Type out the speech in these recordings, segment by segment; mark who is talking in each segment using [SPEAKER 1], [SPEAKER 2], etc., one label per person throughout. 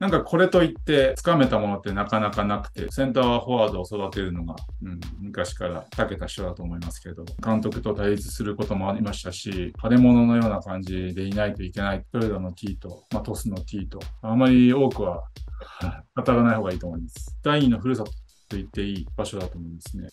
[SPEAKER 1] なんかこれといってつかめたものってなかなかなくて、センターフォワードを育てるのが、うん、昔から長けた人だと思いますけど、監督と対立することもありましたし、腫れ物のような感じでいないといけない、トヨタの T と、まあ、トスの T と、あまり多くは 語らない方がいいと思います。第二のふるさとと言っていい場所だと思いますね。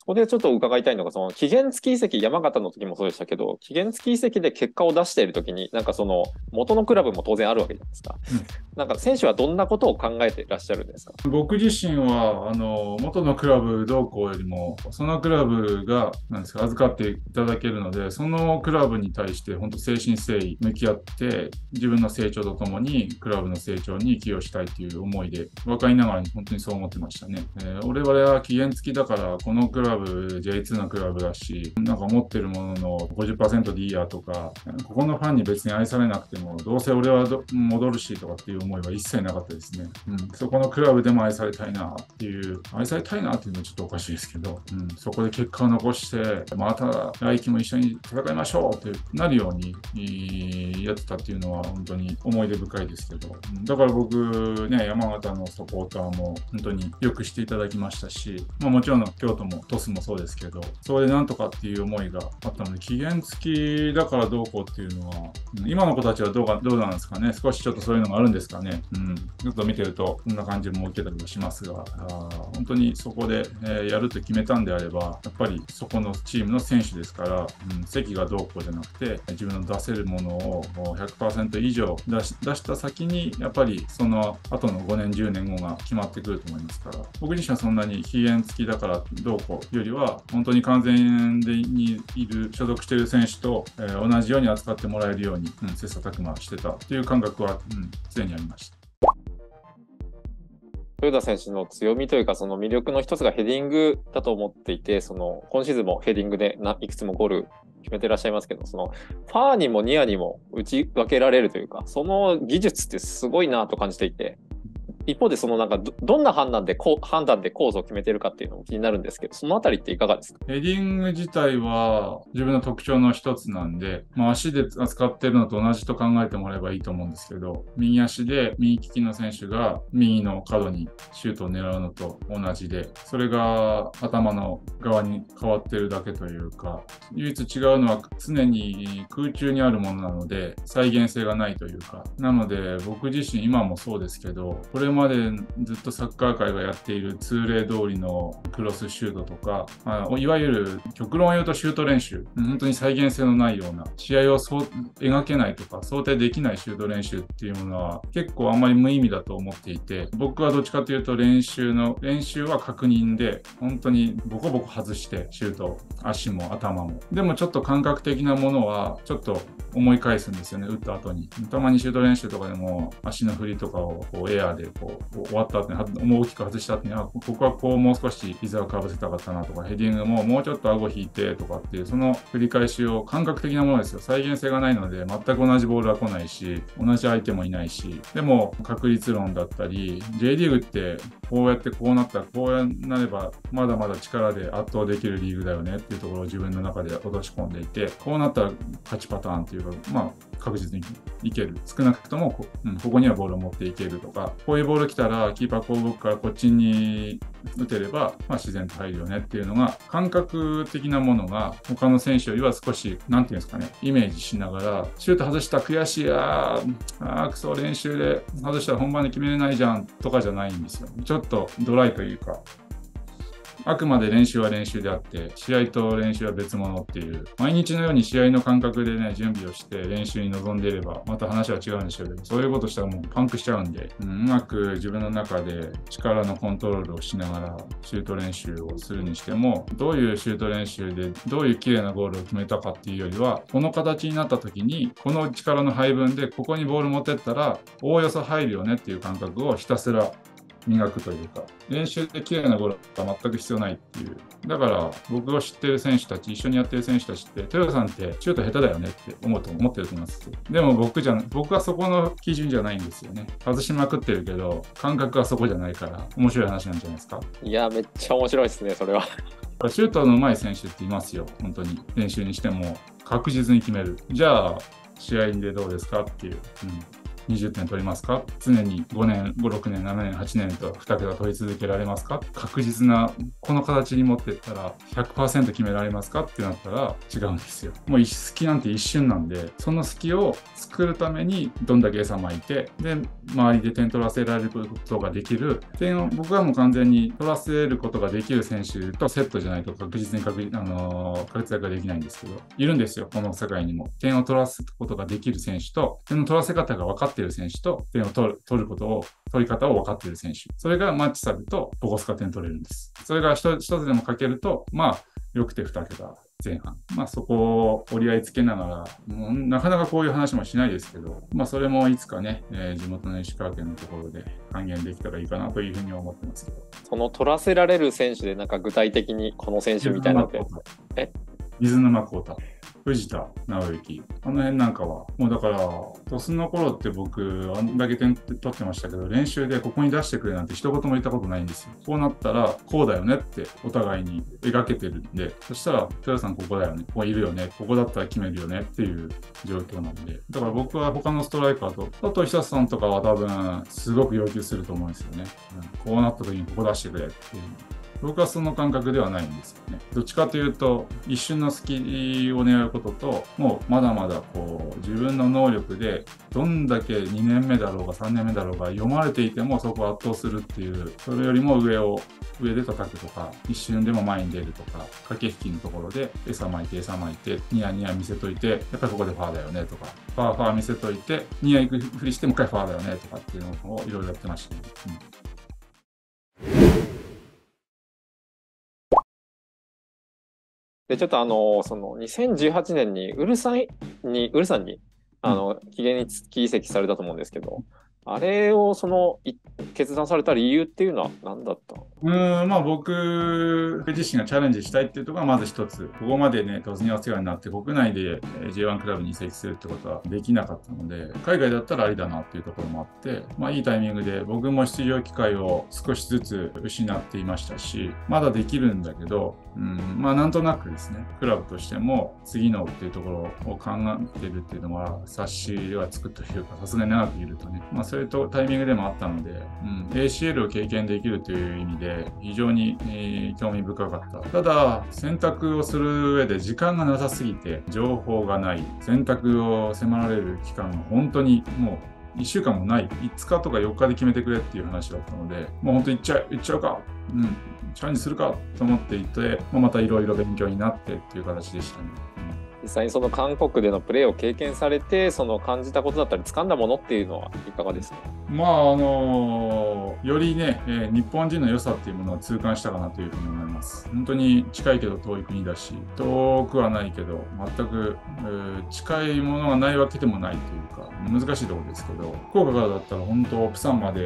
[SPEAKER 2] ここでちょっと伺いたいのが、その期限付き移籍、山形の時もそうでしたけど、期限付き移籍で結果を出している時に、なんかその元のクラブも当然あるわけじゃないですか。うん、なんか選手はどんなことを考えていらっしゃるんですか？
[SPEAKER 1] 僕自身はあの元のクラブどうこうよりも、そのクラブがなんですか預かっていただけるので、そのクラブに対して本当誠心誠意向き合って、自分の成長とともにクラブの成長に寄与したいという思いで、若いながらに本当にそう思ってましたね。えー、俺は期限付きだから、このクラブブ、J2 のクラブだし、なんか持ってるものの50%でいいやとか、ここのファンに別に愛されなくても、どうせ俺は戻るしとかっていう思いは一切なかったですね。うん、そこのクラブでも愛されたいなっていう、愛されたいなっていうのはちょっとおかしいですけど、うん、そこで結果を残して、また来季も一緒に戦いましょうってなるようにやってたっていうのは本当に思い出深いですけど、だから僕ね、山形のサポーターも本当によくしていただきましたし、まあ、もちろん京都も鳥栖もそうですけど、それでなんとかっていう思いがあったので、期限付きだからどうこうっていうのは、今の子たちはどうかどうなんですかね、少しちょっとそういうのがあるんですかね？うん、ちょっと見てると、こんな感じも受けたりもしますが、あ本当にそこで、え、やると決めたんであれば、やっぱりそこのチームの選手ですから、うん、席がどうこうじゃなくて、自分の出せるものを100%以上出し出した先に、やっぱりその後の5年、10年後が決まってくると思いますから、僕自身はそんなに期限付きだからどうこうよりは、本当に完全にいる、所属している選手と、えー、同じように扱ってもらえるように、うん、切磋琢磨してたっていう感覚は、うん、常にありました。
[SPEAKER 2] 豊田選手の強みというか、その魅力の一つがヘディングだと思っていて、その今シーズンもヘディングでいくつもゴール決めてらっしゃいますけど、そのファーにもニアにも打ち分けられるというか、その技術ってすごいなと感じていて、一方で、そのなんかど、んな判断でこう、判断で構造を決めてるかっていうのも気になるんですけど、そのあたりっていかがですか？
[SPEAKER 1] ヘディング自体は自分の特徴の一つなんで、まあ、足で扱ってるのと同じと考えてもらえばいいと思うんですけど、右足で右利きの選手が右の角にシュートを狙うのと同じで、それが頭の側に変わってるだけというか、唯一違うのは常に空中にあるものなので、再現性がないというか、なので僕自身今もそうですけど、これもまでずっとサッカー界がやっている通例通りのクロスシュートとか、まあ、いわゆる極論を言うとシュート練習、本当に再現性のないような、試合をそう描けないとか、想定できないシュート練習っていうものは結構あんまり無意味だと思っていて、僕はどっちかというと練習の、練習は確認で、本当にボコボコ外してシュート、足も頭も。でもちょっと感覚的なものは、ちょっと思い返すんですよね、打った後に。たまにシュート練習とかでも足の振りとかをこうエアーでこう終わった後に大きく外した後に、あ、ここはこうもう少し膝をかぶせたかったなとか、ヘディングももうちょっと顎引いてとかっていう、その繰り返しを感覚的なものですよ。再現性がないので、全く同じボールは来ないし、同じ相手もいないし、でも確率論だったり、J リーグってこうやってこうなったら、こうなればまだまだ力で圧倒できるリーグだよねっていうところを自分の中で落とし込んでいて、こうなったら勝ちパターンっていうか、まあ確実にいける。少なくともこ,、うん、ここにはボールを持っていけるとか、こういうボール来たらキーパーこう動くからこっちに打てれば、まあ、自然と入るよねっていうのが、感覚的なものが他の選手よりは少し、なんていうんですかね、イメージしながら、シュート外した悔しい、ああ、くそ練習で外したら本番で決めれないじゃんとかじゃないんですよ。ちょっとドライというか、あくまで練習は練習であって、試合と練習は別物っていう、毎日のように試合の感覚でね、準備をして練習に臨んでいれば、また話は違うんでしょうけど、そういうことしたらもうパンクしちゃうんで、うん、うまく自分の中で力のコントロールをしながらシュート練習をするにしても、どういうシュート練習でどういう綺麗なゴールを決めたかっていうよりは、この形になった時に、この力の配分でここにボール持ってったら、おおよそ入るよねっていう感覚をひたすら磨くというか、練習で綺麗なゴールは全く必要ないっていう。だから僕を知ってる選手たち、一緒にやってる選手たちって、豊田さんってシュート下手だよねって思うと思ってると思います。でも僕じゃ、僕はそこの基準じゃないんですよね。外しまくってるけど、感覚はそこじゃないから、面白い話なんじゃないですか。
[SPEAKER 2] いや、めっちゃ面白いですね、それは。
[SPEAKER 1] シュートの上手い選手っていますよ、本当に。練習にしても確実に決める。じゃあ、試合でどうですかっていう。うん20点取りますか？常に5年、5、6年、7年、8年と2桁取り続けられますか？確実な、この形に持ってったら100%決められますか？ってなったら違うんですよ。もう隙なんて一瞬なんで、その隙を作るためにどんだけ餌巻いて、で、周りで点取らせられることができる、点を僕はもう完全に取らせることができる選手とセットじゃないと確実に確,、あのー、活躍ができないんですけど、いるんですよ、この世界にも。点を取らすことができる選手と、点の取らせ方が分かっている選手と、点を取る取ることを、取り方を分かっている選手。それがマッチされると、ボコスカ点取れるんです。それが一つでもかけると、まあ、よくて2桁前半。まあそこを折り合いつけながら、もうなかなかこういう話もしないですけど、まあそれもいつかね、えー、地元の石川県のところで還元できたらいいかなというふうに思ってますけど。
[SPEAKER 2] その取らせられる選手でなんか具体的にこの選手みたいなって。
[SPEAKER 1] え水沼孝太。藤田直之、あの辺なんかは、もうだから、鳥栖の頃って僕、あんだけ点取ってましたけど、練習でここに出してくれなんて一言も言ったことないんですよ。こうなったら、こうだよねってお互いに描けてるんで、そしたら、豊さんここだよね、ここいるよね、ここだったら決めるよねっていう状況なんで、だから僕は他のストライカーと、あと久さんとかは多分、すごく要求すると思うんですよね。うん、こうなった時にここ出してくれっていう。僕はその感覚ではないんですよね。どっちかというと、一瞬の隙を狙うことと、もうまだまだこう、自分の能力で、どんだけ2年目だろうが3年目だろうが読まれていてもそこを圧倒するっていう、それよりも上を、上で叩くとか、一瞬でも前に出るとか、駆け引きのところで餌巻いて餌巻いて、ニヤニヤ見せといて、やっぱりここでファーだよねとか、ファーファー見せといて、ニヤ行くふりしてもう一回ファーだよねとかっていうのをいろいろやってましたね。うん
[SPEAKER 2] で、ちょっとあの、その2018年にウルさんに、ウルさんに、あの、期限につき移籍されたと思うんですけど、あれをその決断された理由っていうのは何だった
[SPEAKER 1] うんまあ僕自身がチャレンジしたいっていうところがまず一つ。ここまでね突にお世話になって国内で J1 クラブに移籍するってことはできなかったので海外だったらありだなっていうところもあってまあいいタイミングで僕も出場機会を少しずつ失っていましたしまだできるんだけど、うん、まあなんとなくですねクラブとしても次のっていうところを考えてるっていうのは冊子は作ったというかさすがに長くいるとね、まあ、そういうとタイミングでもあったので、うん、ACL を経験できるという意味で、非常に、えー、興味深かった。ただ、選択をする上で時間がなさすぎて、情報がない、選択を迫られる期間が本当にもう1週間もない、5日とか4日で決めてくれっていう話だったので、もう本当行っちゃう、行っちゃうか、うん、チャレンジするかと思っていて、またいろいろ勉強になってっていう形でしたね。
[SPEAKER 2] 際にその韓国でのプレーを経験されてその感じたことだったり掴んだものっていうのはいかがですか？
[SPEAKER 1] まああのよりね、えー、日本人の良さっていうものを痛感したかなというふうに思います。本当に近いけど遠い国だし遠くはないけど全く、えー、近いものがないわけでもないというか難しいところですけど福岡からだったら本当プサンまで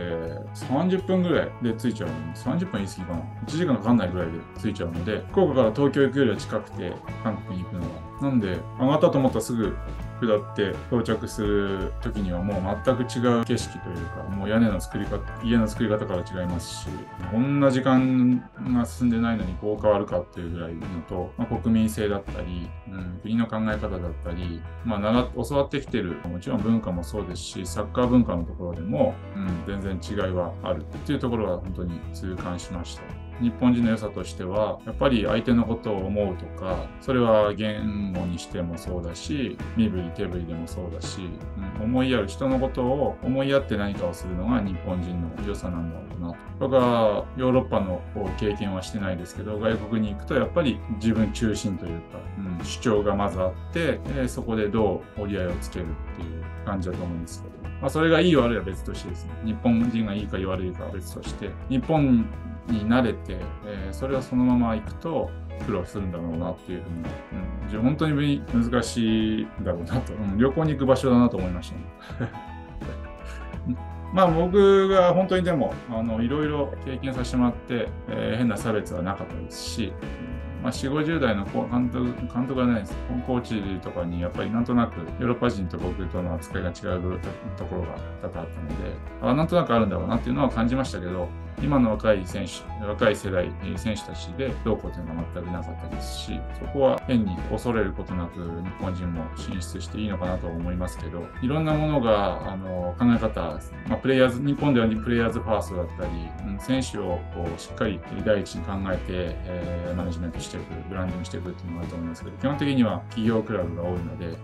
[SPEAKER 1] 30分ぐらいで着いちゃう30分言い過ぎかな？1時間かかんないぐらいで着いちゃうので福岡から東京行くよりは近くて韓国に行くのはなんで、上がったと思ったらすぐ下って到着する時にはもう全く違う景色というか、もう屋根の作り方、家の作り方から違いますし、こんな時間が進んでないのにこう変わるかっていうぐらいのと、まあ、国民性だったり、うん、国の考え方だったり、まあ、習教わってきてる、もちろん文化もそうですし、サッカー文化のところでも、うん、全然違いはあるっていうところは本当に痛感しました。日本人の良さとしては、やっぱり相手のことを思うとか、それは言語にしてもそうだし、身振り手振りでもそうだし、うん、思いやる人のことを思いやって何かをするのが日本人の良さなんだろうなと。僕はヨーロッパの経験はしてないですけど、外国に行くとやっぱり自分中心というか、うん、主張がまずあって、えそこでどう折り合いをつけるっていう感じだと思うんですけど。まあ、それがいい悪いは別としてですね、日本人がいいか悪いかは別として、日本に慣れて、えー、それをそのまま行くと苦労するんだろうなっていうふうに、うん、本当に難しいんだろうなと、うん、旅行に行く場所だなと思いましたね。まあ僕が本当にでもあのいろいろ経験させてもらって、えー、変な差別はなかったですし、まあ、4、50代の監督監督がないです、コーチとかにやっぱりなんとなくヨーロッパ人と僕との扱いが違うところが多々あったので、あなんとなくあるんだろうなっていうのは感じましたけど、今の若い選手、若い世代、選手たちでどうこうというのは全くなかったですし、そこは変に恐れることなく日本人も進出していいのかなと思いますけど、いろんなものがあの考え方、まあ、プレイヤーズ、日本ではプレイヤーズファーストだったり、選手をこうしっかり第一に考えて、えー、マネジメントしていく、ブランディングしていくっていうのがあると思いますけど、基本的には企業クラブが多いので、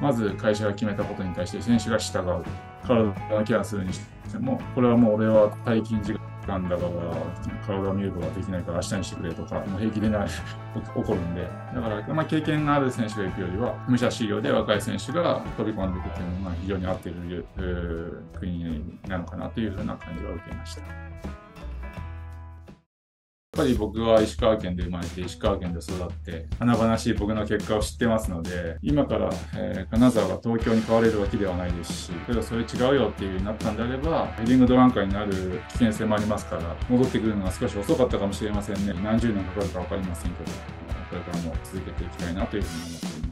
[SPEAKER 1] まず会社が決めたことに対して選手が従う。体のケアするにしても、これはもう俺は退勤時間間だから体を見ることができないから明日にしてくれとか、もう平気でな 起こるんで、だから、まあ、経験がある選手が行くよりは、武者修行で若い選手が飛び込んでいくっていうのが非常に合っている国なのかなというふうな感じは受けました。やっぱり僕は石川県で生まれて、石川県で育って、華々しい僕の結果を知ってますので、今から、えー、金沢が東京に変われるわけではないですし、けどそれ違うよっていう風になったんであれば、ヘディングドランカーになる危険性もありますから、戻ってくるのが少し遅かったかもしれませんね。何十年かかるか分かりませんけど、これからも続けていきたいなというふうに思っています。